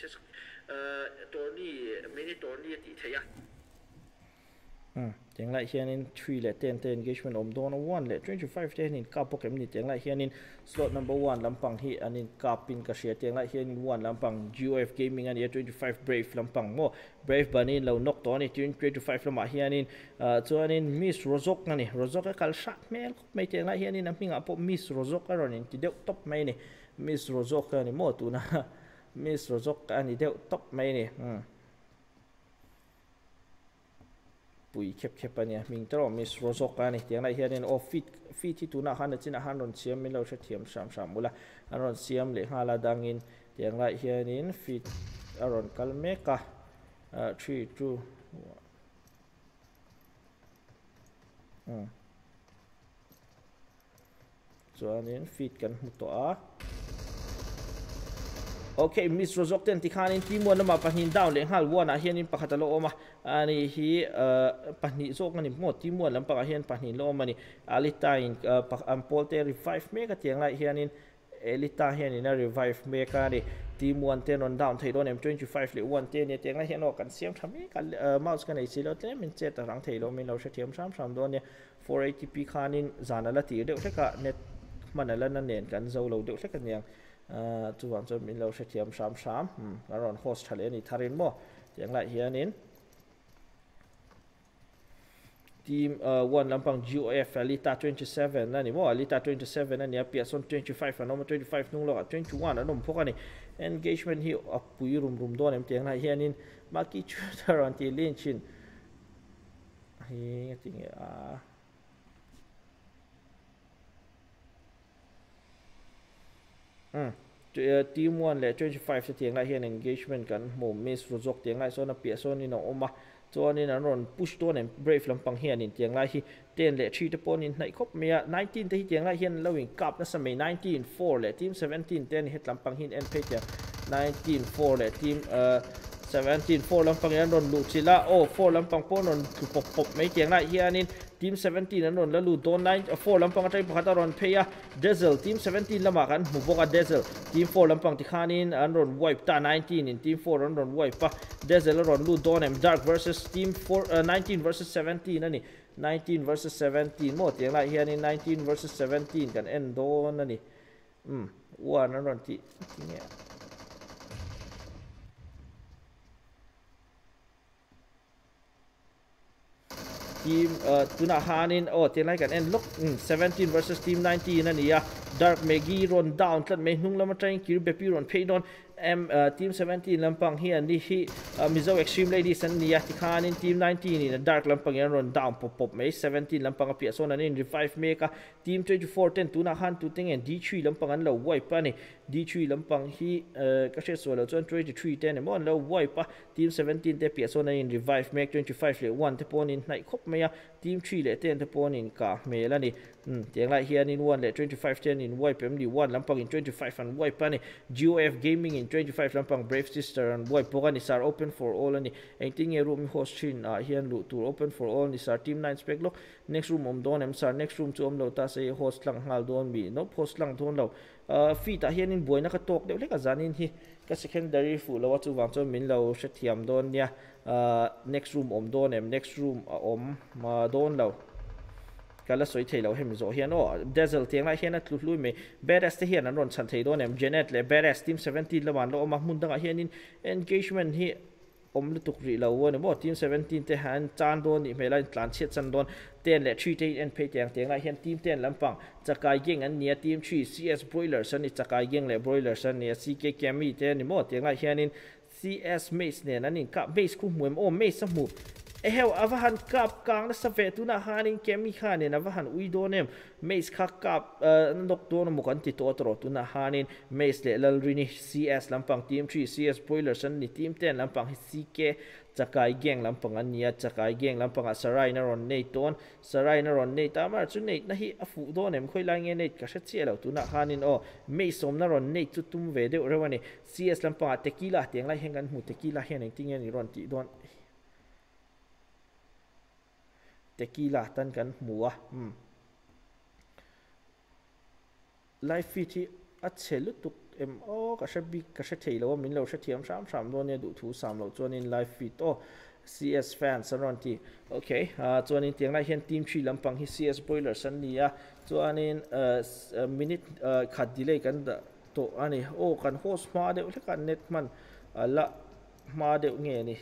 其实呃多尼每年多尼底特呀。嗯，tiếng ừ, lại hiện in three lệ ten ten engagement om don one lệ twenty five ten in kapo kem ni tiếng lại hiện in slot number one lampang hi an à, in kapin ka share tiếng lại hiện in one lampang GOF gaming à, an year twenty five brave lampang mo. Brave bani lo nok to ni twenty five lama hian in à, chu an in miss rozok ngani rozok ka kal sha mel ko mai tiếng lại hiện in amping apo miss rozok aron in ti top mai ni miss rozok ni mo tu na miss rozok ani deuh top mai ni hmm pui khep khep ania ming tro mis rozok ani tiang lai hian o fit fit ti tuna han chin a han ron siam min lo tha thiam sam sam mula aron siam le hala dangin tiang lai hian in. Fit aron kalmeka 3 2 hmm chuanin fit kan hmu to a okay miss rozok ten ti khanin ti mo nama pahin down le hal wana ah, hian in pakhat lo oma ani hi eh, pahni zok ani mo ti mo lam pa hian pahni lo oma ni alita in eh, pak ampol te, revive me ka tiang lai hian in elita hian in a revive me ka ni team mo ten on down, thei don m 25 le 1 ten ne tiang lai hian, o, kan siam thami ka eh, mouse kan ai silo te min chet rang thei lo min lo she thiam sam sam don ne 480p khanin zanala ti de ka net manala na nen kan zo lo de ka niang. Chu wang chu ni mo GOF Alita 27 nani mo Alita 27 nani apia son 25 anoma 25 nung lo 21 anom phokani engagement hi apui rum rum don ừ team one le 25 se tiang lai hian engagement kan mo miss rozok tiang lai so na pia so ni no oma chuan in an ron push to nem brave lampang hian in tiang lai hi ten le 3 te pon in nai khop mea 19 te hi tiang lai hian lowing cup na sa mai 19 4 le team 17 ten het lampang hin en pe 19 4 le team uh 17 4 lampang yan ron lu chila oh 4 lampang pon ron pop pop mai tiang lai hian in team 17 an ron lalu don 9 4 lampang atai pakhat ron pheya diesel team 17 lama kan mu boka diesel team 4 lampang ti khanin an ron wipe ta 19 in team 4 an ron wipe pa diesel ron lu don em dark versus team 4 uh, 19 versus 17 ani 19 versus 17 mo tiang lai hian in 19 versus 17 kan end don ani um one an ron ti tinge team uh, tuna hanin oh tin lai kan en look mm, 17 versus team 19 na niya dark megi ron down tlat me hnung lama train kir be pi ron phe don em uh, team 17 lampang hi ni hi uh, mizo extreme ladies an niya ti khanin team 19 in dark lampang yan ron down pop pop me 17 lampang apia so nan in revive me ka team 24 10 tuna han tu ting en d3 lampang an lo wipe ดีชุยลำปังฮีเอ่อก็เช่นส่วนเราจนทรีจะทรีเต็นี่ยมอนแล้วไวปะทีม17เตะเปียโซนใน revive make 25เลยวัเตปอนินในครบเม่ยทีมทรีเลยเต็เตปอนินกาเมล่ะนี่อืมเตียงไรเฮียนินวันเลย25เต็นินไว้เพิ่มดีวันลำปังอิน25อันไว้ปะนี่ GOF gaming อัน25ลำปัง brave sister อันไว้ปะกันนี่ are open for all นี่ anything เอรูม host ชินอะเฮียนลุตู open for all นี่ are team 9 spec ล็อก next room อมโดน m sar next room จูอมเราตาเซจโฮสหลังฮาโดนบีโนบ host หลังโดนเราเอ่อฟีตาเฮียนิน in boy na ka tok deuh lek a zanin hi. Ka secondary fu lo chu wang chu min lo she thiam don nia next room om don em, next room a om ma don lo kala soi thei lo hem zo hian o dazzle tiang lai hian a tlu hlui me beres te hian an ron chan thei don em. Janet le beres team 17 le wan lo ma mun danga hian in engagement hi. อมลุตุกรีเลวเนี่ยบ่ทีม17เตหันจานโดนนี่เมลันตลานเช็ดจันโดนเต้นและ3เตนเพจแจงเตียงไรเห็นทีมเต้นลำปังจะกายเก่งอันเนียทีม3 CS Broiler สันนี่จะกายเก่งและ Broiler สันเนี่ย CK Cammy เต้นนี่บ่เตียงไรเห็นนี่ CS Mace เนี่ยนั่นนี่กับ Mace คู่มวยโอ้ Mace สมุ e heo avahan kap kang na sa ve tu na hanin kemi khan ne avahan ui do nem mes kha kap nok do no mukan ti to tro tu na hanin mes le lal rini cs lampang team 3 cs boiler san ni team 10 lampang ck chakai geng lampang an nia chakai geng lampang a sarai na ron nei ton sarai na ron nei tamar chu nei na hi afu do nem khoi lai nge nei ka sha che lo tu na hanin o mei som na ron nei chu tum ve de rewani cs lampang tequila tiang lai hengan mu tequila hen eng ting ni ron ti don tequila tan kan hmua hmm ừ. life feed hi a chelu tuk em o ka sha big ka sha thei lo min lo sha thiam sham sham do ne du thu sam lo chuan in life feed o CS fans aron ti okay à, uh, chuan in tiang lai hian team chi lampang hi CS boiler san ni a chuan in ờ, uh, ờ, minute ờ, uh, khat delay kan da to ani o kan host ma de ule kan net man. À, Ala ma de nge ni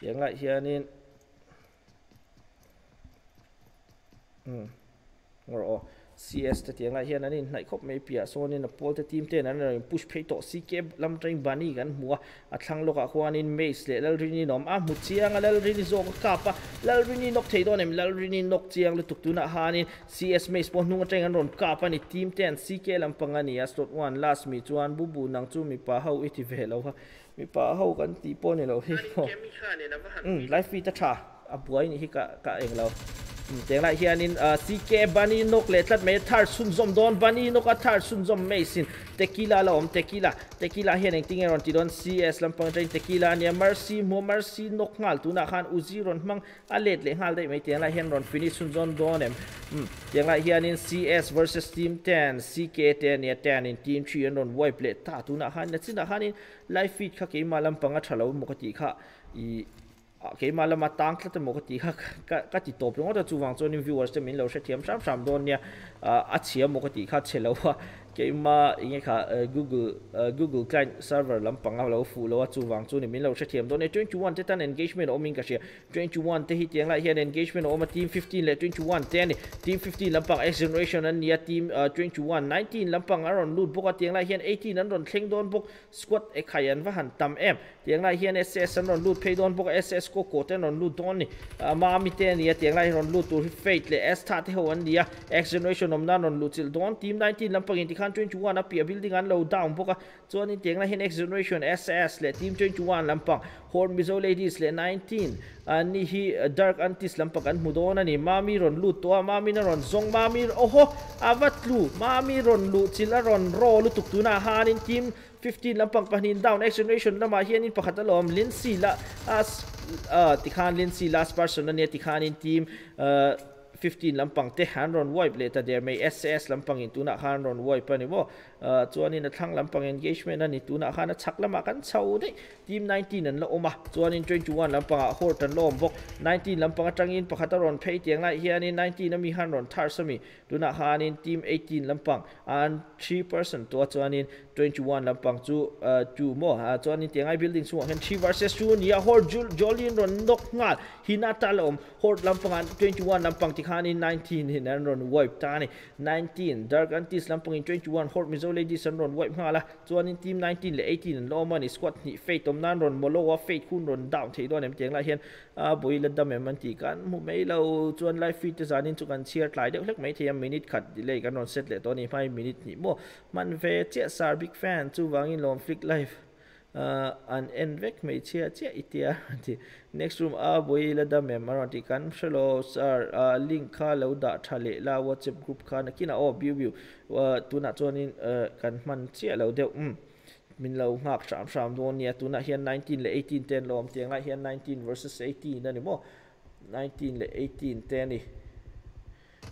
tiang lai hian in อืมงรอ CS ตะเตียงอ่ะเฮียนั่นนี่ไหนครบไม่เปียโซนนี่นะปอลตะทีมเตนั่นน่ะพุชเพย์ต่อซีเกลำตรงบานี่กันหัวอัดทางโลกอ่ะควานินเมสเลลรินีนอมอ่ะมุดเชียงอ่ะลรินีโซกกาปะลรินีนกเทดอนิมลรินีนกเชียงลุตุกตุนะฮานิน CS เมสปอนุ่งตรงกันรอนกาปะนี่ทีมเตนซีเกลำปังอันนี่อ่ะสล็อต1 last มีจวนบุบูนังจูมีปาเฮาอิติเวลเอาฮะมีปาเฮากันตีปอนี่เราเฮ้ยพออืมไลฟ์ฟีตะทา buai ni hi ka ka eng lo. Hmm, teng lai hian in uh, CK bani nok le tlat me thar sun zom don, bani nok a thar sun zom me sin. Tequila la om, tequila. Tequila hian eng ting eron ti don CS lampang train tequila nia mercy mo, mercy nok ngal tu na khan, uzi ron mang a let le ngal dei me teng lai hian ron finish sun zom don em. Hmm, teng lai hian in CS versus team 10 CK 10 nia 10 in team 3 ron wipe le ta tu na khan. Na chin na khan in live feed kha ke ma lampang a thalo mo kha i cái mà là mà tăng cái tầm một cái gì khác. Cái cái tí top luôn đó chú vàng cho nên viewers cho mình lâu sẽ thêm sam sắm đồn nha. À, à chia một cái gì khác chế lâu cái mà ý khá Google uh, Google client server làm bằng lâu phụ lâu chú vàng cho nên mình lâu sẽ thiam. Đồn này 21 thế tan engagement ở mình cái gì 21 thế hiện lại hiện engagement ở mà team 15 là 21 thế này team 15 làm bằng acceleration anh nha team 21 19 làm bằng around loot bốc tiếng lại hiện 18 anh rồi khen đồn bốc squad ấy khai anh và hẳn tầm em tiếng lại hiện SS anh rồi loot pay đồn bốc SS ko ko te non lu don ni. Uh, Ma mi te ni tiang lai ron lu tu fate, le s tha te ho an dia x generation om na non lu chil don. Team 19 lam pangin ti khan 21 a pia building an low down boka. Chuan ni tiang hin x generation ss le team 21 lam pang horn mizo ladies le 19 ani hi dark antis lam pang an mu don ani ma mi ron lu to ma mi na ron. Zong ma mi oho avat lu. Ma mi ron lu chil ron ro lu tuk tu na. Hanin team 15 lampang panin down. Next generation lama hian in pakhat alom linsi la as uh, tikhan linsi last person na ne tikhan in team uh, 15 lampang te han ron wipe le ta der mai ss lampang in tuna han ron wipe ani bo chuan in a thlang lampang engagement ani tuna khan a chak lama kan chau de team 19 an lo oma chuan in 21 lampang a horton lom bok 19 lampang a tangin pakhat ron phei tiang lai hian in 19 ami han ron thar sami tuna han in team 18 lampang an 3 person to chuan in 21 lampang chu chu mo ha chuan in tiangai building chu han 3 versus 2 ni a hor jolin ron nok ngal hinata lom hor lampang an 21 lampang ti khan in 19 hin an ron wipe ta ni 19 dark antis lampang in 21 hor mizo lady san ron wipe ngala chuan in team 19 le 18 an lo mani squad ni fe tom nan ron molo wa fate kun ron down thei don em teng la hian a à, boi la dam em ti kan mu mei lo chuan live feed te zanin chu kan share tlai deuh hlek mai thiam minute khat delay kan ron set le to ni 5 minute ni mo man ve che sar big fan, chu wangin lom flick live uh, an en vek mai chia chia itia. Ti next room a boi la da mem aron ti kan shalo sar uh, link kha lo da thale la whatsapp group kha na kina o view view uh, tu na chuanin uh, ờ, kan man chia lo deuh um min lo ngak sam sam don nia tu na hian 19 le 18 10 lom tiang la hian 19 versus 18 na ni mo. 19 le 18 ten ni.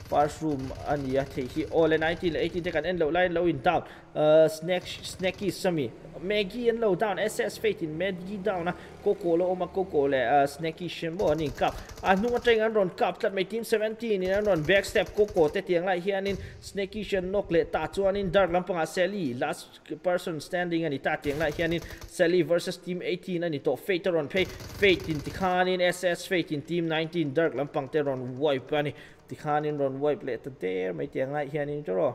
First room ania thei hi all 19 le 18 te kan en lo line lo in down uh, snack snacky sami Maggie and low down SS Fate in Maggie down na Coco lo oma Coco le uh, Snacky Shimbo ni cup a nu nga teng an ron cup tlat mai team 17 in an ron backstep Coco te tiang lai hian in Snacky Shin nok le ta chuan in Dark lampang a Sally last person standing ani ta tiang lai hian in Sally versus team 18 ani to Fate ron pay Fate in tikhan in SS Fate in team 19 Dark lampang te ron wipe ani ติขานินรอนไว้เปลตเตอร์ไม่เจียงไรเฮียนินจ้ะรอ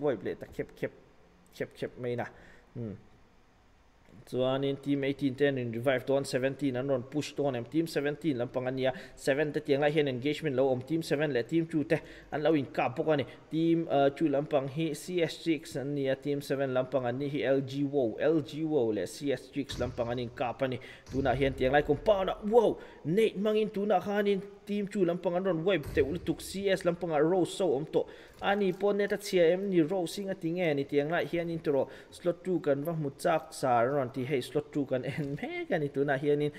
ไว้เปลตะเข็บเข็บเข็บเข็บไม่นะอืม in team 18 ten in revive don 17 an push don em team 17 lampang ania 7 te tiang lai hen engagement lo om team 7 le team 2 te an lo in kap bok ani team 2 lampang hi CS6 an nia team 7 lampang ani hi LG wo LG wo le CS6 lampang anin kap ani tuna hian tiang lai compound wow. Nate mangin tuna khanin team 2 lampang an ron web te ul tuk CS lampang a row so om to ani pon neta chia em, ni ro singa tinge ni tiang lai hian in tro slot 2 kan va mu chak sar ron ti. Hei, slot tu kan en me kan ni tuna hianin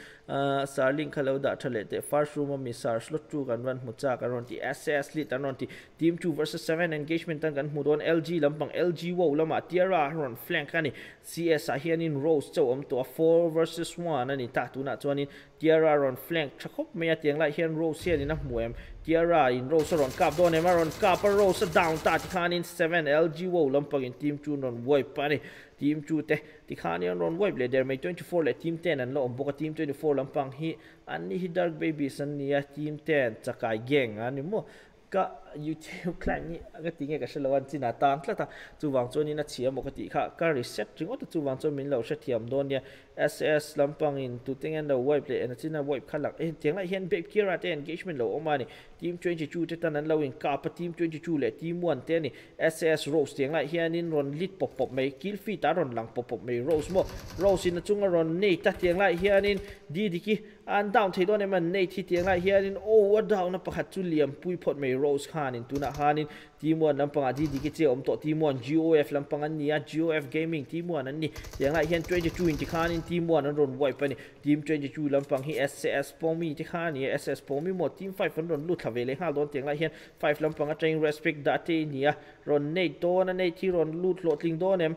sarling khalo da thale te. First room mi sar, slot tu kan ran mu chak ron ti. Ss lit ron ti. Team 2 versus 7 engagement tan kan mu don. Lg lampang lg wo lama, tiara ron, flank kan cs a hian in rose chaw om to 4 versus 1 ani ta tuna chuanin tiara ron, flank. Thakop me atiang lai hian rose hian in a muem Kiara in rose ron Cup. Don em ron kap rose down ta. Ti khanin 7 lg wo lampang in team 2 non woi pani team 2 te. Ti khan in ron web le der may 24 le team 10 an lo om boka team 24 lampang hi. An ni hi dark baby san nia team 10 chakai geng. Ani mo. Ka YouTube clan ni aga tinge ka shalawan china tang tla ta. Chu wang choni na chia mo ka ti kha ka reset ring ot chu wang chon min lo sha thiam don ya. SS lampang in tu ting and the web le en china web khalak tiếng eh, tiang la hian babe kira te engagement lo omani team 22 te tan an lo in ka pa team 22 le, team 1 te ni. SS Rose tiang la hian in ron lit pop pop mai kill fi ta ron lang pop pop mai. Rose mo, Rose in chunga ron nei ta tiang la hian in. Di di ki, an down thei don em nei thi tiang la hian in. Oh, Over down na pakhat chu liam pui pot mai Rose hanin tuna hanin timuan lampanga di di kiche om to timuan GOF lampanga ni a GOF gaming timuan an ni yangai hian 22 in ti khanin timuan an ron wai pani team 22 lampang hi SCS pomi ti khani SS pomi mo team 5 an ron lu thavele ha don tengai hian 5 lampanga train respect da te ni a ron nei to na nei ti ron lu tlo tling don em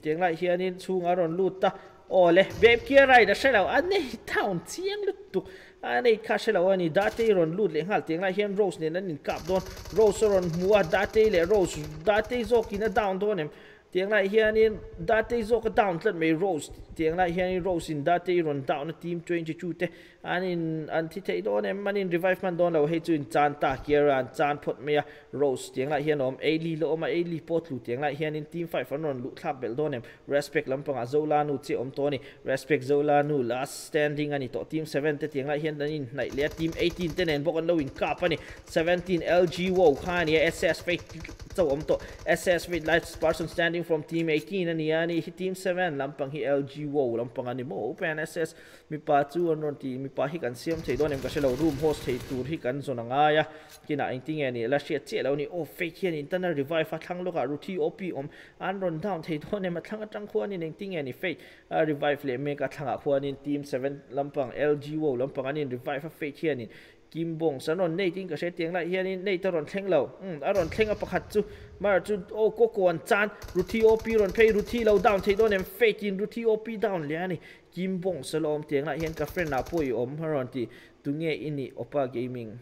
เจียงไรเฮียนี่ชูงอรอนลูดตา ole beb kia rai da shela ane town tiang lutu ane ka shela ani date ron lut le hal tiang la hen rose ne nan kap don rose ron mua date le rose date zo kina down don em tiang la hian in date zo ka down tlet me rose tiếng lại hiện Rose in đã thấy rồi down team 22 te. Anh in anh thì thấy đón em anh in revive man don đâu hay chuyện chan ta kia anh chan phật mẹ Rose tiếng lại hiện om Ali lo mà Ali pot lu tiếng lại hiện in team 5 phấn rồi lu tháp bel don em. Respect lắm bằng Zola nu chỉ om Tony respect Zola nu, last standing anh to team 7 te tiếng lại hiện anh in. Này lẽ team 18 te nên bốc anh đâu in cup anh 17 LG wow khan ya SS fake cho om to. SS with last person standing from team 18 ani ani team 7 lampang hi LG wo lampang ani mo open SS mi pa chu an ron ti mi pa hi kan siam thei don em ka shelo room host thei tur hi kan zona nga ya kina ing ting ani la shit che lo ni o fake hian internal revive a thang loka ruthi op om an ron down thei don em thang atang khuan ni ning ting ani fake revive le me ka thanga khuan in team 7 lampang LG wo lampang ani revive a fake hian in kim bong san ron nei ting ka se tiang lai hian in nei ta ron thleng lo um a ron thleng a pakhat chu mar chu o ko kon chan ruthi op ron phei ruthi lo down thei don em fake in ruthi op down le ani kim bong salom tiang lai hian ka friend na poi om haron ti tunge ini opa gaming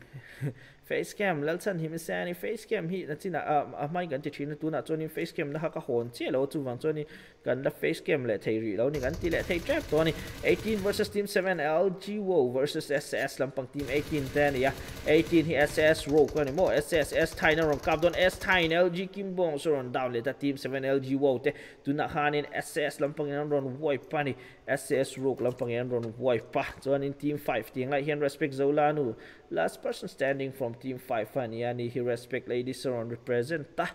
facecam lalchan him sani facecam hi ờ, ờ, na china a mai gan ti thina tuna choni facecam na ha ka hon che lo chu wang choni kan la facecam le thei ri lo ni gan ti le thei trap to ni 18 versus team 7 LG Wo versus SS lampang team 18 10 ya 18 hi SS Ro ko ni mo SS S Thai na ron kap don S Thai LG Kim Bong so ron down le ta team 7 LG Wo te tuna hanin SS lampang yan ron woi pani SS Ro lampang yan ron wai pa chon team 5 tiang lai hian respect Zolanu last person standing from team 5 fan yani he respect ladies ron represent ta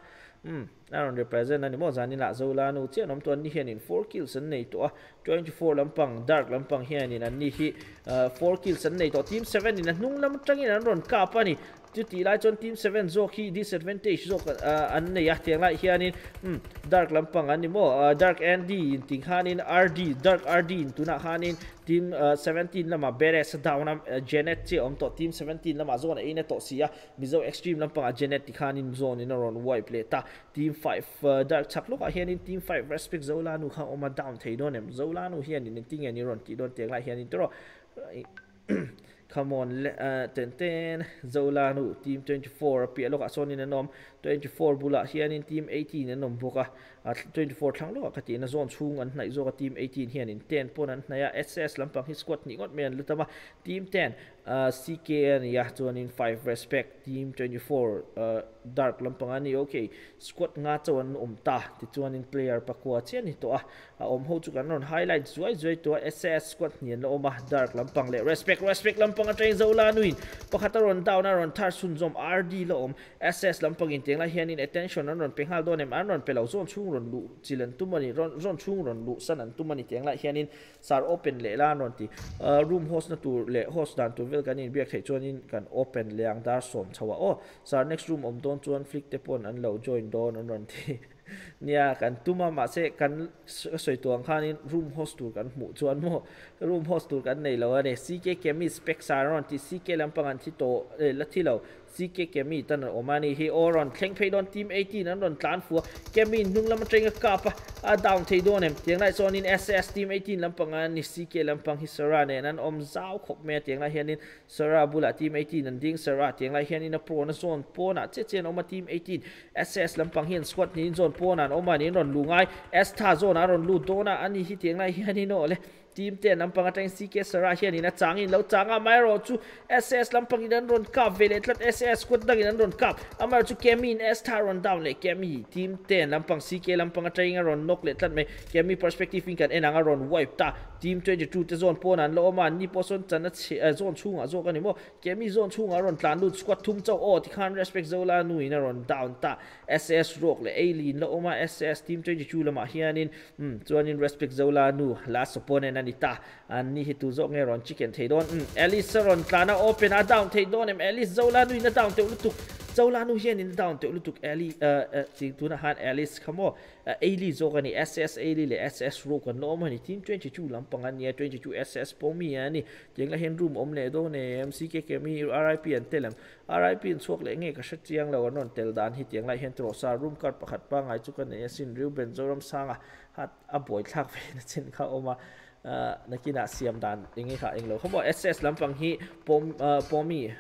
um aron represent ani mo zani la zola nu che nom ton ni hian in 4 kills an nei to 24 lampang dark lampang hian in ni hi 4 kills an nei to team 7 in nung lam tangin an ron ka pa ni chu ti lai chon team 7 zo khi disadvantage zo an nei tiếng tiang lai anh in hmm, dark lampang ani mo dark andy in ting hanin rd dark rd in tuna hanin, team 17 lama beres down janet che om to team 17 lama zone ina to sia mizo extreme lampang janet tikhanin zone in around wai play ta. Team 5 dark chak lok a hian in team 5 respect zola nu kha oma down thei don em. Zola nu hian in ting ani ron ti don tiang lai hian in tro come on uh, ten ten. Zola nu team 24 pia lok a son in anom 24 bula hian in team 18 anom boka 24 thang lok ka ti na zone chung an nai zo ka team 18 hian in 10 pon an naya ss lampang hi squad ni ngot men lutama team 10 uh, an ya chuan in 5 respect team 24 uh, dark lampang ani okay squad nga chuan um ta. Ti chuan in player pakua chen ni to a. Om ho chu kan non. Highlight zuai zuai to ss squad ni lo ma dark lampang le. Respect respect lampang. A train zola nuin pakhata ron down a ron thar sun zom rd lo om ss lampang in teng la hian in attention an ron penghal don em an ron pelo zon chung ron lu chilen tumani ron ron chung ron lu san an tumani teng la hian in sar open le la ron ti room host na tur le host dan tur vel kan in biak thei chuan in kan open leang dar som chawa o sar next room om don chuan flick te pon an lo join don an ron ti nia kan tuma ma se kan soi tuang khanin room host tur kan mu chuan mo room host tur kan nei lo ane ck chemist spec saron ti ck lampang an ti to eh, la ti lo. CK Kemi tan omani hi oron thleng phei don, team 18 an tán tlan fu Kemi, nung lam trenga kapa a down, thei don, em. Tiang lai son in SS team 18 lampang an ni CK lampang hi, sara ne nan om zau khop me tiang lai hianin sara, bula, team 18 an ding, sara tiang lai hianin a pro na zone po na, che chen oma team 18 SS lampang hian, squad ni zone po na omani ron lungai S tha zone aron lu dona ani hi tiang lai hianin no le. Team ten lampang atang CK Sara hian in a changin lo changa mai ro chu SS lampang in ron cup. Vele tlat SS kut dang in ron cup. Amar chu in S tar ron down le Kemi team ten lampang CK lampang atang ron nok le tlat me Kemi perspective in kan enang ron wipe. Ta team 22 te zone pon an lo ma ni poson chan na zone chunga zo ka ni mo Kemi zone chunga ron tlan lu squad thum chau o ti khan respect zola nu in ron down ta SS rock le alien lo ma SS team 22 lama hianin um chuan in respect zola nu last opponent ani ta. An ni hi tu zo nge ron chicken thei don alice ron tlana open a down thei don em. Alice zola nu na down te lu zo la nu hian in down te lu tuk ali uh, uh, ting tuna han alice khamo uh, ali zo kan ni ss ali le ss ro kan no mani, team 22 lam pangan nia 22 ss po mi ani jeng la hen room, om le do ne mck ke mi rip an telam rip in chok le nge ka shat chiang lo non, tel dan hi tiang la hen tro sa, room card pakhat pa ngai chu kan ne sin riu ben zoram sanga hat a boy thak ve na chen kha oma. Nakina siam dan ingi kha englo khobo ss lampang hi pom pomi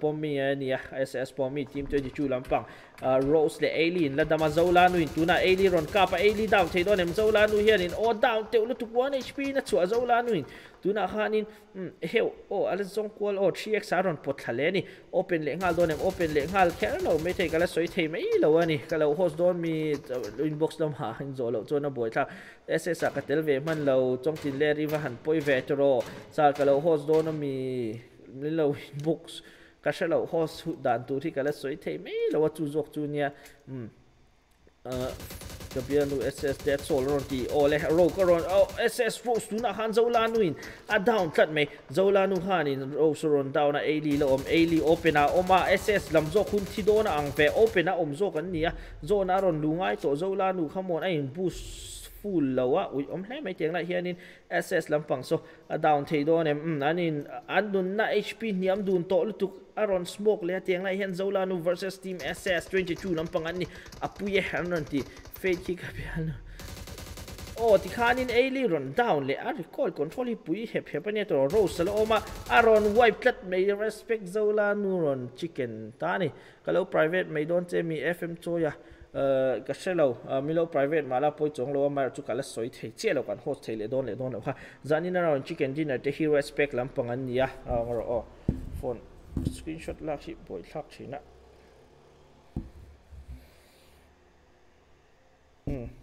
pomi ania ss pomi team 22 lampang rose le alien la dama zola nu in tuna alien ron kapa alien down thei don em zola nu hian in o down te lu tu 1 hp na chu zola nu in tuna khanin heu o ala zong kwal o 3x aron pot thale ni open le ngal don em open le ngal khel lo me thei kala soi thei mai lo ani kala host don mi inbox dam ha hin zo lo chona boy tha ss ka tel ve man lo chong tin le riva han poi ve tro sa kala host don mi lo inbox. Ka sha lo host dan tu thi kala soi thei mai lo chu zok chu nia um cái biên lu SS dead soul ron ti o le ro ko ron o SS rose tu na han zo la nuin a down tat me zo la nu han in ro so ron down na ali lo om ali open a oma SS lam zo khun thi do na ang ve open a om zo kan nia zo na ron lu ngai to zo la nu khamon ai boost full lawa ui om hle mai tiang la hianin SS lampang so a down thei do nem um ừ, anin à, an à, dun na HP niam dun to lutuk aron smoke le tiang la hian zola nu versus team SS 22 lampang an ni apuye hanon ti fade ki ka pian oh ti khanin ali run down le a recall control hi pui hep hep ne to rose lo ma aron wipe tlat me respect zola nu ron chicken. Tani kalau private me don che mi fm choya ka lâu, milo private mala poi chong lo ma chu kala soi thei che lâu kan host thei le don le don lo ha zanin around chicken dinner te hero respect lam pangan ya ngaro o phone screenshot lak hi boy thak thina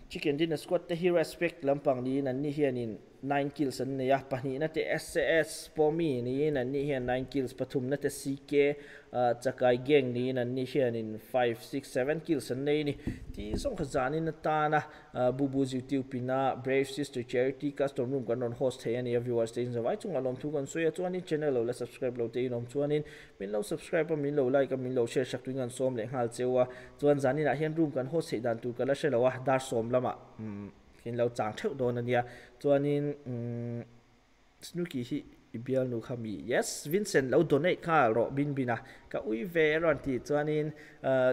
chicken dinner squad te hero respect lam pang ni nan ni hianin 9 kills an ne yapa ni. Na te ss po mi ni na ni he 9 kills pathum na te ck uh, chakai geng ni na ni he in 5 6 7 kills an nei ni. Ti song khazani na ta na uh, bubu youtube pina brave sister charity custom room kan on host hey any of you are staying away chung alom thu kan so ya chuan in channel lo la subscribe lo te inom chuan in min lo subscribe pa min lo like min lo share shak tu ngan som le hal chewa chuan zani na hian room kan host he dan tu kala shelawa dar som lama. Hmm. Kin lo chang theu don ania chuanin snooki hi ibial nu khami yes vincent lo donate kha ro bin bina ka ui ve ron ti chuanin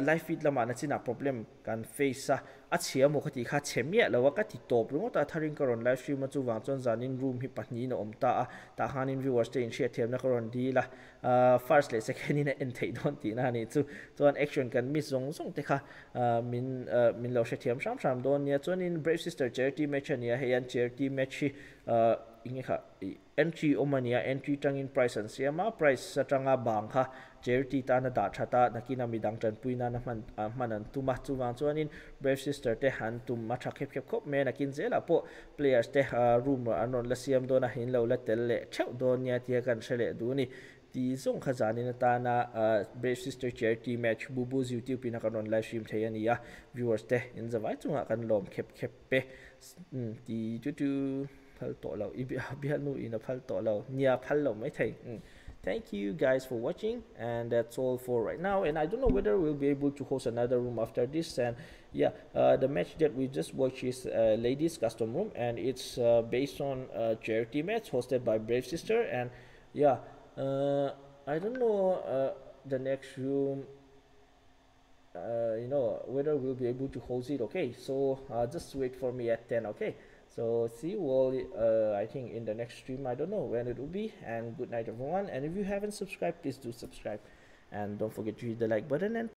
life feed lama na china problem kan face a a chia mo khati kha chemia lo wa ka ti top ru ta tharing karon live stream chu wang chon zanin room hi pahni na om ta a ta hanin viewers te in share them na karon di la first le second in en thei don ti na ni chu chuan action kan mi zong zong te kha min min lo share them sham sham don nia chuanin brave sister charity match ania heyan charity match hi inge kha entry omania entry tangin price an siama price sa tanga bang kha charity ta na da thata nakina midang tan puina na man man an tuma chuwang chuanin brave sister te han tum ma thak khep khep khop me na kin zela po players te room anon la siam do na hin lo la tel le cheu do nya tia kan shele du ni ti zong khazani na ta na brave sister charity match bubu youtube pina kanon live stream thayani ya viewers te in zawai chunga kan lom khep khep pe ti tu tu phal to lo bia nu ina phal to lo nia phal lo mai thei thank you guys for watching and that's all for right now. And i don't know whether we'll be able to host another room after this and yeah uh, the match that we just watched is uh, ladies custom room and it's uh, based on a charity match hosted by brave sister. And yeah uh, i don't know uh, the next room uh, you know whether we'll be able to host it okay? So uh, just wait for me at 10 okay so see you all uh, i think in the next stream. I don't know when it will be and good night everyone. And if you haven't subscribed please do subscribe. And don't forget to hit the like button and